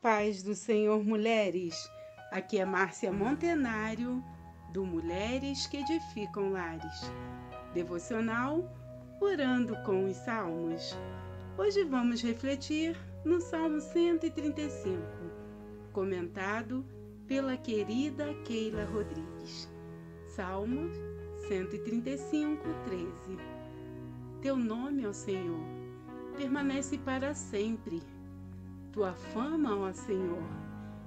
paz do Senhor, mulheres. Aqui é Márcia Montenário, do Mulheres que Edificam Lares. Devocional Orando com os Salmos. Hoje vamos refletir no Salmo 135, comentado pela querida Keila Rodrigues. Salmo 135, 13. Teu nome, ó Senhor, permanece para sempre tua fama, ó Senhor,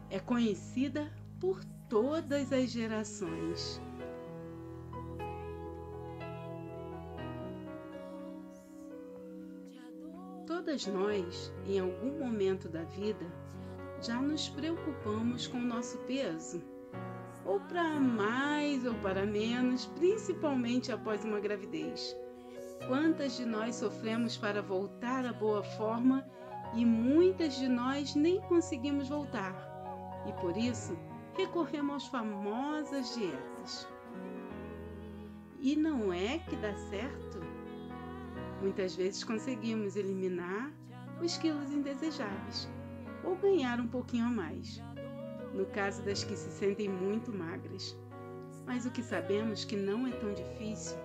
é conhecida por todas as gerações. Todas nós, em algum momento da vida, já nos preocupamos com o nosso peso, ou para mais ou para menos, principalmente após uma gravidez. Quantas de nós sofremos para voltar à boa forma e muitas de nós nem conseguimos voltar, e por isso recorremos às famosas dietas. E não é que dá certo? Muitas vezes conseguimos eliminar os quilos indesejáveis ou ganhar um pouquinho a mais, no caso das que se sentem muito magras. Mas o que sabemos que não é tão difícil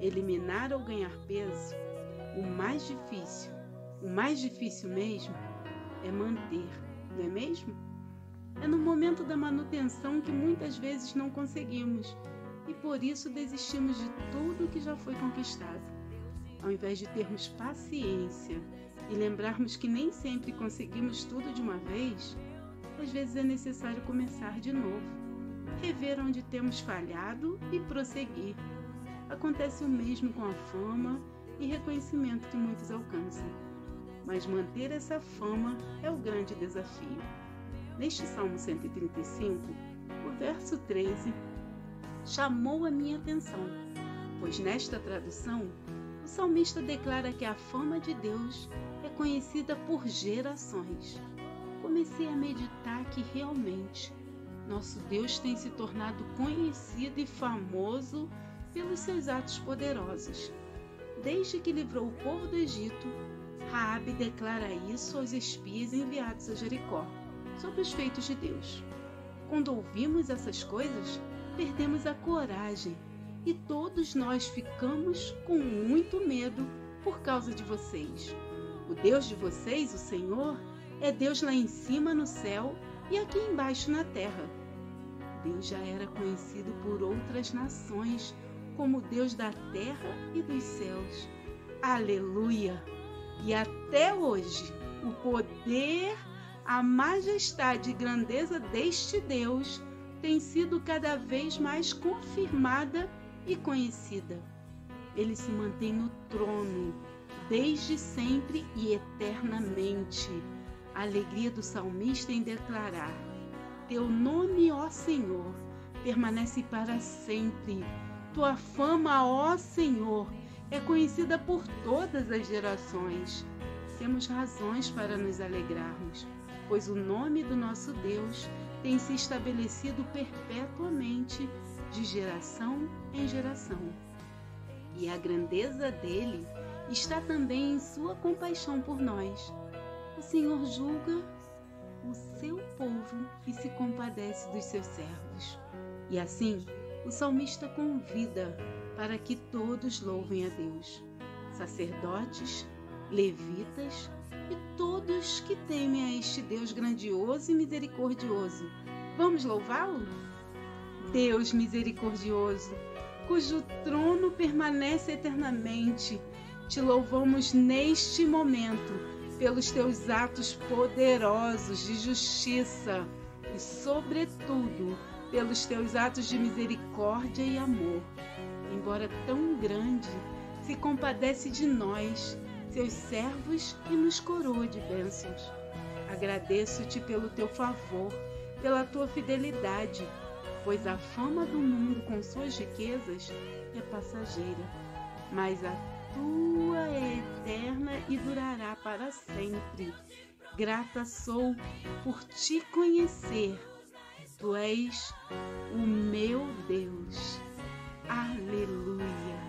eliminar ou ganhar peso, o mais difícil o mais difícil mesmo é manter, não é mesmo? É no momento da manutenção que muitas vezes não conseguimos e por isso desistimos de tudo que já foi conquistado. Ao invés de termos paciência e lembrarmos que nem sempre conseguimos tudo de uma vez, às vezes é necessário começar de novo, rever onde temos falhado e prosseguir. Acontece o mesmo com a fama e reconhecimento que muitos alcançam mas manter essa fama é o grande desafio. Neste Salmo 135, o verso 13 chamou a minha atenção, pois nesta tradução, o salmista declara que a fama de Deus é conhecida por gerações. Comecei a meditar que realmente nosso Deus tem se tornado conhecido e famoso pelos seus atos poderosos. Desde que livrou o povo do Egito Raabe declara isso aos espias enviados a Jericó, sobre os feitos de Deus. Quando ouvimos essas coisas, perdemos a coragem e todos nós ficamos com muito medo por causa de vocês. O Deus de vocês, o Senhor, é Deus lá em cima no céu e aqui embaixo na terra. Deus já era conhecido por outras nações como Deus da terra e dos céus. Aleluia! E até hoje, o poder, a majestade e grandeza deste Deus tem sido cada vez mais confirmada e conhecida. Ele se mantém no trono desde sempre e eternamente. A alegria do salmista em declarar: Teu nome, ó Senhor, permanece para sempre. Tua fama, ó Senhor, é conhecida por todas as gerações. Temos razões para nos alegrarmos, pois o nome do nosso Deus tem se estabelecido perpetuamente, de geração em geração. E a grandeza dele está também em sua compaixão por nós. O Senhor julga o seu povo e se compadece dos seus servos. E assim, o salmista convida para que todos louvem a Deus, sacerdotes, levitas e todos que temem a este Deus grandioso e misericordioso. Vamos louvá-lo? Deus misericordioso, cujo trono permanece eternamente, te louvamos neste momento pelos teus atos poderosos de justiça e, sobretudo, pelos teus atos de misericórdia e amor embora tão grande, se compadece de nós, seus servos, e nos coroa de bênçãos. Agradeço-te pelo teu favor, pela tua fidelidade, pois a fama do mundo com suas riquezas é passageira, mas a tua é eterna e durará para sempre. Grata sou por te conhecer. Tu és o meu Deus. Aleluia.